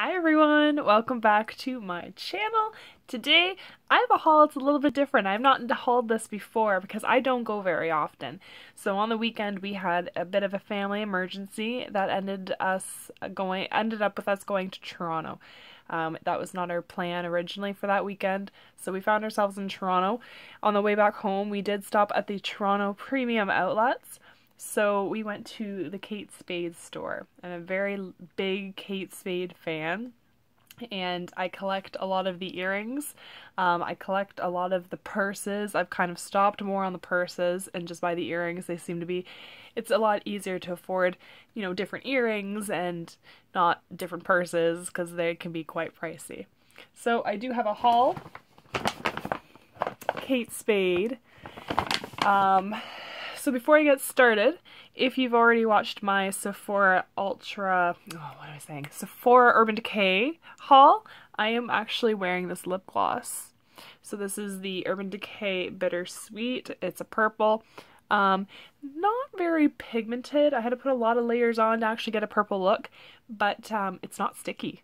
Hi everyone, welcome back to my channel. Today I have a haul that's a little bit different. I've not hauled this before because I don't go very often. So on the weekend we had a bit of a family emergency that ended us going ended up with us going to Toronto. Um, that was not our plan originally for that weekend, so we found ourselves in Toronto. On the way back home, we did stop at the Toronto Premium Outlets. So we went to the Kate Spade store. I'm a very big Kate Spade fan and I collect a lot of the earrings. Um, I collect a lot of the purses. I've kind of stopped more on the purses and just buy the earrings. They seem to be, it's a lot easier to afford, you know, different earrings and not different purses because they can be quite pricey. So I do have a haul. Kate Spade. Um, so before I get started, if you've already watched my Sephora Ultra, oh, what am I saying? Sephora Urban Decay haul, I am actually wearing this lip gloss. So this is the Urban Decay Bittersweet. It's a purple. Um, not very pigmented. I had to put a lot of layers on to actually get a purple look, but um, it's not sticky.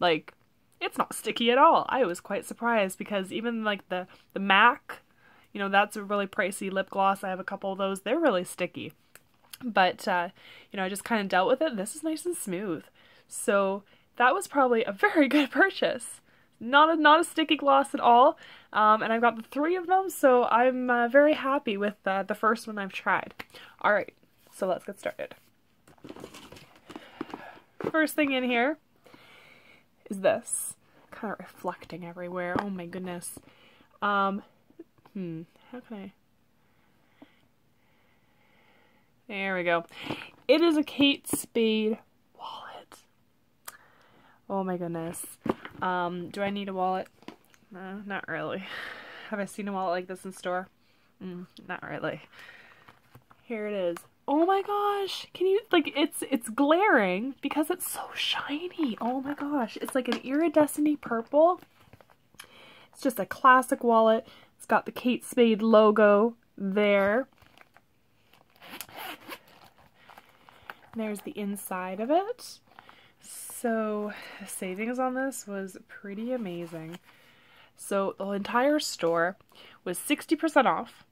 Like, it's not sticky at all. I was quite surprised because even like the, the MAC you know, that's a really pricey lip gloss. I have a couple of those. They're really sticky. But, uh, you know, I just kind of dealt with it. This is nice and smooth. So that was probably a very good purchase. Not a, not a sticky gloss at all. Um, and I've got the three of them, so I'm uh, very happy with uh, the first one I've tried. Alright, so let's get started. First thing in here is this. Kind of reflecting everywhere. Oh my goodness. Um, Hmm, how can I? There we go. It is a Kate Spade wallet. Oh my goodness. Um, do I need a wallet? No, not really. Have I seen a wallet like this in store? Mm, not really. Here it is. Oh my gosh! Can you like it's it's glaring because it's so shiny. Oh my gosh! It's like an iridescent purple. It's just a classic wallet. It's got the Kate Spade logo there. There's the inside of it. So savings on this was pretty amazing. So the entire store was 60% off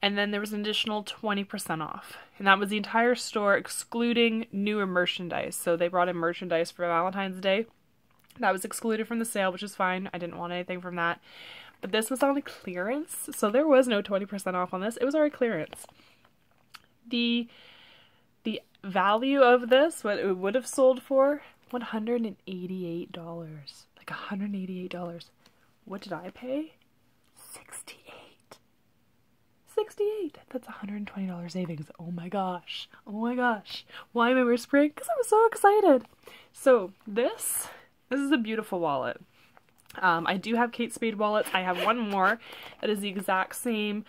and then there was an additional 20% off. And that was the entire store excluding newer merchandise. So they brought in merchandise for Valentine's Day. That was excluded from the sale, which is fine. I didn't want anything from that. But this was on a clearance, so there was no 20% off on this. It was already clearance. The the value of this, what it would have sold for, $188. Like $188. What did I pay? 68 68 That's $120 savings. Oh my gosh. Oh my gosh. Why am I whispering? Because I'm so excited. So this, this is a beautiful wallet. Um, I do have Kate Spade wallets. I have one more that is the exact same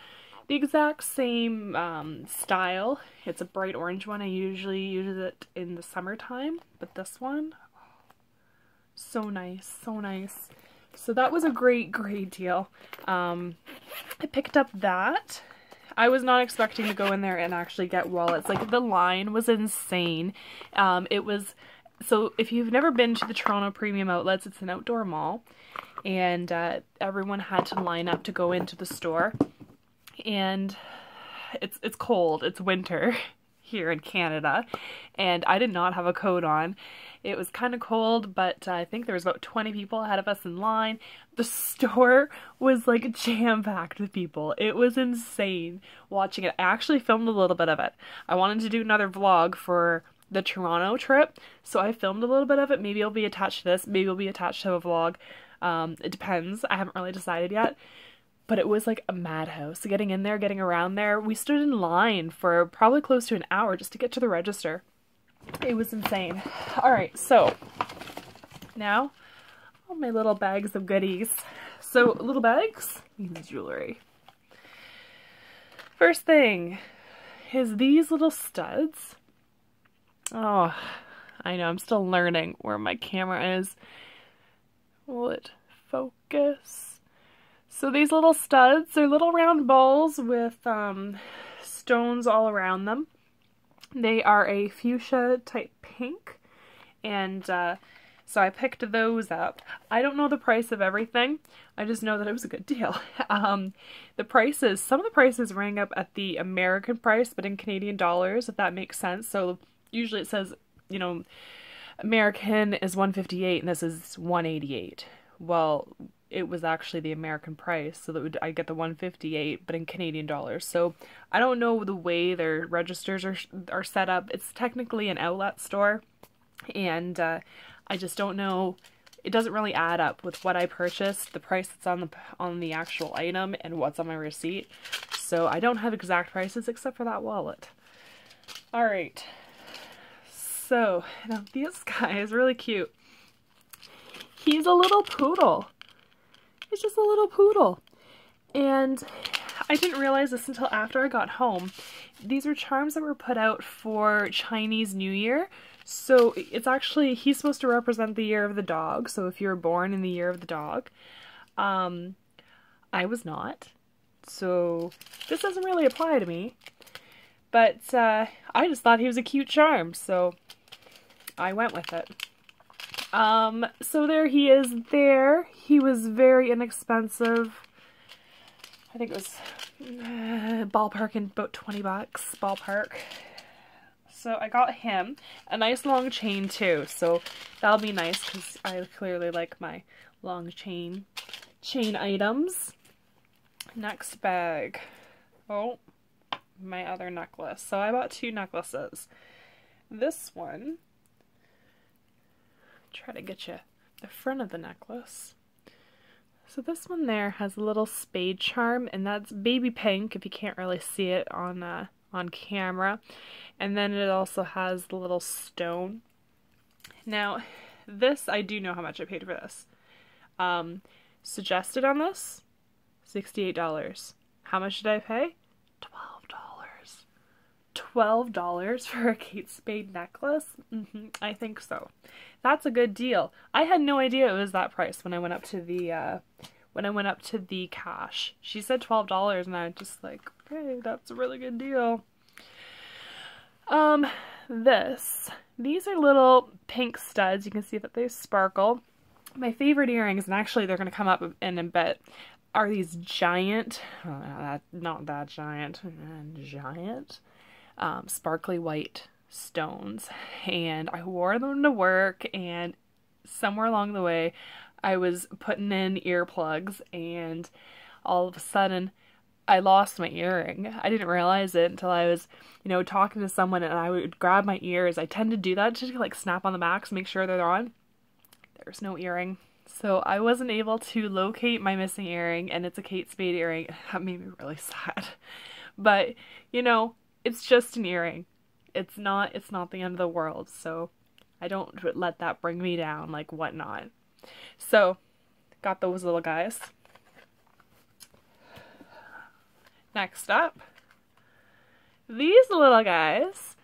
the exact same um, style. It's a bright orange one. I usually use it in the summertime, but this one, so nice, so nice. So that was a great, great deal. Um, I picked up that. I was not expecting to go in there and actually get wallets. Like, the line was insane. Um, it was so if you've never been to the Toronto Premium Outlets, it's an outdoor mall, and uh, everyone had to line up to go into the store. And it's it's cold, it's winter here in Canada, and I did not have a coat on. It was kind of cold, but uh, I think there was about 20 people ahead of us in line. The store was like jam-packed with people. It was insane watching it. I actually filmed a little bit of it. I wanted to do another vlog for the Toronto trip. So I filmed a little bit of it. Maybe it'll be attached to this. Maybe it'll be attached to a vlog. Um, it depends. I haven't really decided yet. But it was like a madhouse. Getting in there, getting around there. We stood in line for probably close to an hour just to get to the register. It was insane. Alright, so now all my little bags of goodies. So little bags means jewelry. First thing is these little studs. Oh, I know, I'm still learning where my camera is. Will it focus? So these little studs are little round balls with um, stones all around them. They are a fuchsia type pink and uh, So I picked those up. I don't know the price of everything. I just know that it was a good deal. Um, the prices, some of the prices rang up at the American price, but in Canadian dollars, if that makes sense. So usually it says, you know, American is 158 and this is 188. Well, it was actually the American price, so that would I get the 158, but in Canadian dollars. So I don't know the way their registers are are set up. It's technically an outlet store, and uh, I just don't know. It doesn't really add up with what I purchased, the price that's on the on the actual item, and what's on my receipt. So I don't have exact prices except for that wallet. All right. So now this guy is really cute. He's a little poodle. He's just a little poodle. And I didn't realize this until after I got home. These are charms that were put out for Chinese New Year. So it's actually, he's supposed to represent the year of the dog. So if you were born in the year of the dog. Um, I was not. So this doesn't really apply to me. But uh, I just thought he was a cute charm. So I went with it. Um, so there he is there. He was very inexpensive. I think it was uh, ballpark in about 20 bucks, ballpark. So I got him a nice long chain too. So that'll be nice because I clearly like my long chain chain items. Next bag. Oh, my other necklace. So I bought two necklaces. This one try to get you the front of the necklace. So this one there has a little spade charm, and that's baby pink if you can't really see it on uh, on camera. And then it also has the little stone. Now, this, I do know how much I paid for this. Um, suggested on this, $68. How much did I pay? $12. $12 for a Kate Spade necklace? Mm -hmm, I think so. That's a good deal. I had no idea it was that price when I went up to the uh, when I went up to the cash. She said twelve dollars, and I was just like, okay, that's a really good deal. Um, this. These are little pink studs. You can see that they sparkle. My favorite earrings, and actually they're going to come up in a bit, are these giant, uh, not that giant, giant, um, sparkly white stones and I wore them to work and somewhere along the way I was putting in earplugs and all of a sudden I lost my earring. I didn't realize it until I was, you know, talking to someone and I would grab my ears. I tend to do that to like snap on the backs, make sure they're on. There's no earring. So I wasn't able to locate my missing earring and it's a Kate Spade earring. That made me really sad. But, you know, it's just an earring. It's not it's not the end of the world so I don't let that bring me down like whatnot. So got those little guys. Next up these little guys.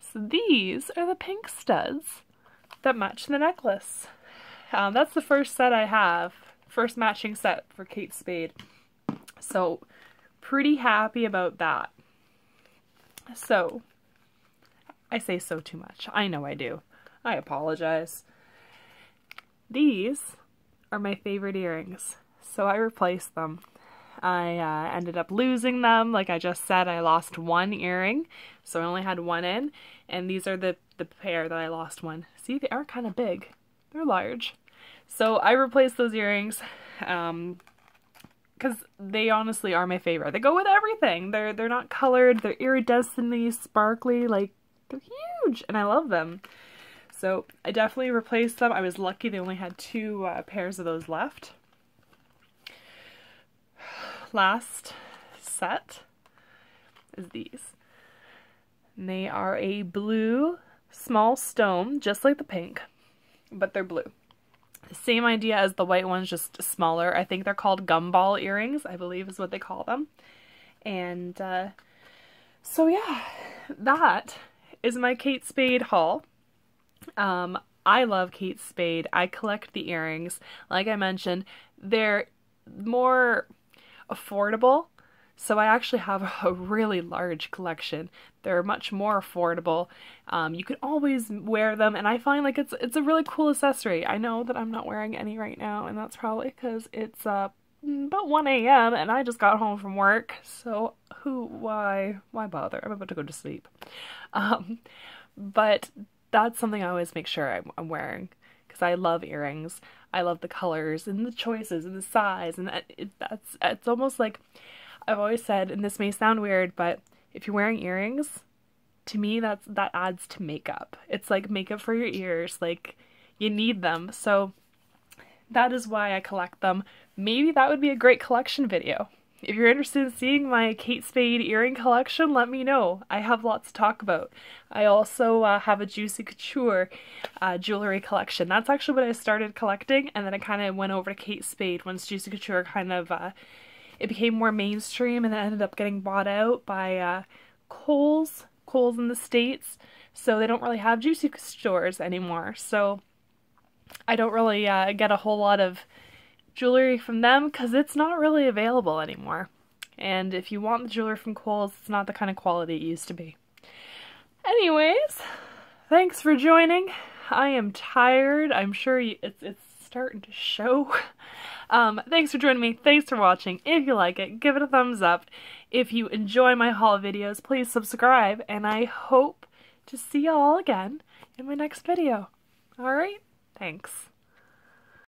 So these are the pink studs that match the necklace. Um, that's the first set I have first matching set for Kate Spade. So pretty happy about that so I say so too much. I know I do. I apologize. These are my favorite earrings, so I replaced them. I uh, ended up losing them. Like I just said, I lost one earring, so I only had one in. And these are the, the pair that I lost one. See, they are kind of big. They're large. So I replaced those earrings um, because they honestly are my favorite. They go with everything. They're they're not colored. They're iridescently sparkly. Like they're huge and I love them. So I definitely replaced them. I was lucky they only had two uh, pairs of those left. Last set is these. And they are a blue small stone, just like the pink, but they're blue. Same idea as the white ones, just smaller. I think they're called gumball earrings, I believe is what they call them. And uh, so yeah, that is my Kate Spade haul. Um, I love Kate Spade. I collect the earrings. Like I mentioned, they're more affordable. So I actually have a really large collection. They're much more affordable. Um, you can always wear them, and I find like it's it's a really cool accessory. I know that I'm not wearing any right now, and that's probably because it's uh, about 1 a.m. and I just got home from work. So who, why, why bother? I'm about to go to sleep. Um, but that's something I always make sure I'm, I'm wearing because I love earrings. I love the colors and the choices and the size, and that, it, that's it's almost like I've always said, and this may sound weird, but if you're wearing earrings, to me that's that adds to makeup. It's like makeup for your ears, like you need them. So that is why I collect them. Maybe that would be a great collection video. If you're interested in seeing my Kate Spade earring collection, let me know. I have lots to talk about. I also uh, have a Juicy Couture uh, jewelry collection. That's actually what I started collecting, and then I kind of went over to Kate Spade once Juicy Couture kind of, uh, it became more mainstream and then ended up getting bought out by uh, Kohl's, Kohl's in the States, so they don't really have Juicy stores anymore. So I don't really uh, get a whole lot of jewelry from them because it's not really available anymore. And if you want the jewelry from Kohl's, it's not the kind of quality it used to be. Anyways, thanks for joining. I am tired. I'm sure you, it's, it's starting to show. Um, thanks for joining me. Thanks for watching. If you like it, give it a thumbs up. If you enjoy my haul videos, please subscribe. And I hope to see you all again in my next video. Alright? Thanks.